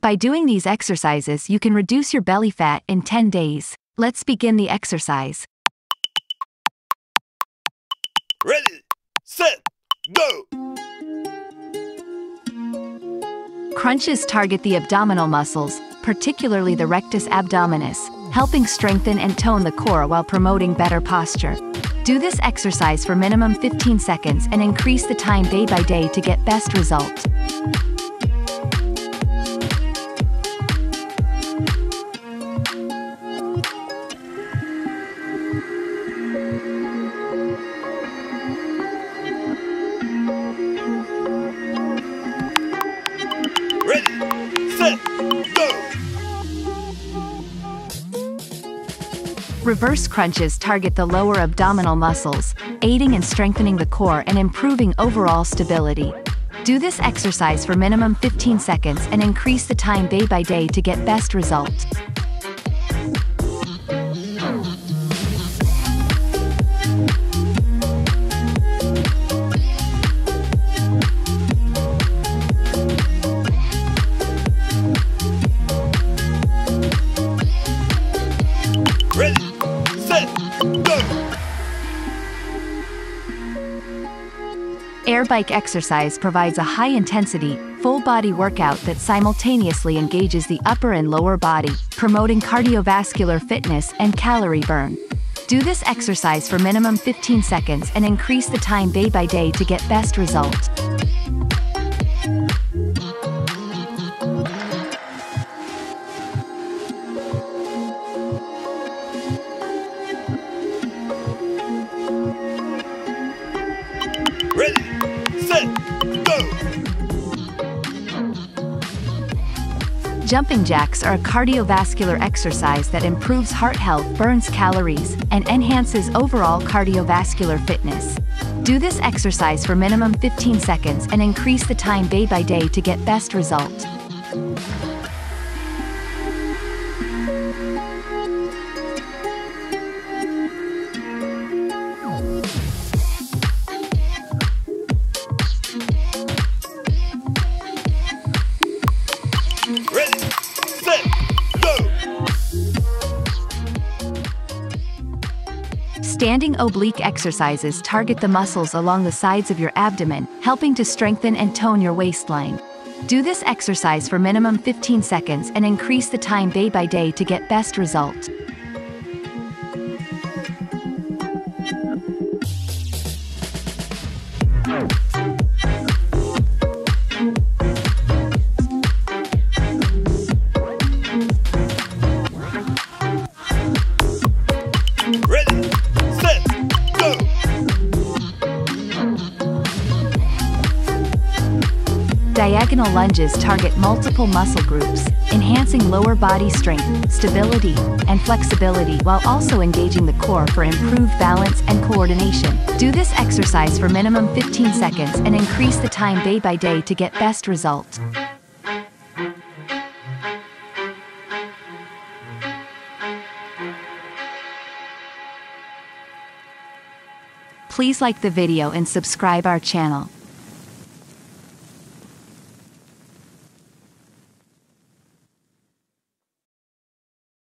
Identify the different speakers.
Speaker 1: By doing these exercises, you can reduce your belly fat in 10 days. Let's begin the exercise.
Speaker 2: Ready, set, go!
Speaker 1: Crunches target the abdominal muscles, particularly the rectus abdominis, helping strengthen and tone the core while promoting better posture. Do this exercise for minimum 15 seconds and increase the time day by day to get best result. Reverse crunches target the lower abdominal muscles, aiding in strengthening the core and improving overall stability. Do this exercise for minimum 15 seconds and increase the time day by day to get best result.
Speaker 2: Ready, set, go!
Speaker 1: Air bike exercise provides a high-intensity, full-body workout that simultaneously engages the upper and lower body, promoting cardiovascular fitness and calorie burn. Do this exercise for minimum 15 seconds and increase the time day by day to get best result.
Speaker 2: Ready, set, go!
Speaker 1: Jumping jacks are a cardiovascular exercise that improves heart health, burns calories, and enhances overall cardiovascular fitness. Do this exercise for minimum 15 seconds and increase the time day by day to get best result. Standing oblique exercises target the muscles along the sides of your abdomen, helping to strengthen and tone your waistline. Do this exercise for minimum 15 seconds and increase the time day by day to get best result. Diagonal lunges target multiple muscle groups, enhancing lower body strength, stability, and flexibility while also engaging the core for improved balance and coordination. Do this exercise for minimum 15 seconds and increase the time day by day to get best result. Please like the video and subscribe our channel.